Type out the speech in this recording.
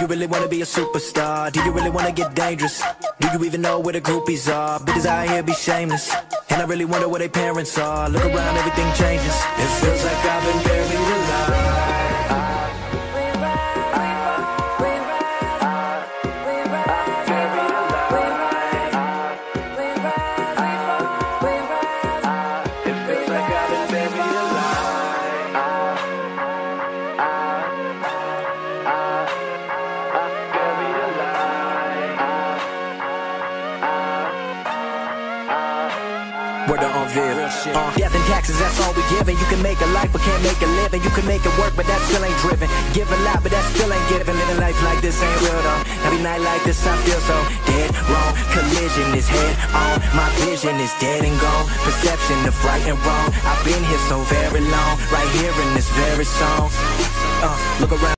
you really wanna be a superstar? Do you really wanna get dangerous? Do you even know where the groupies are? Bitches out here be shameless. And I really wonder where their parents are. Look around, everything changes. Word to on Viv. Uh, death and taxes, that's all we giving. You can make a life, but can't make a living. You can make it work, but that still ain't driven. Give a lot, but that still ain't giving. Living life like this ain't real though. Every night like this, I feel so dead wrong. Collision is head on. My vision is dead and gone. Perception of right and wrong. I've been here so very long. Right here in this very song. Uh, look around.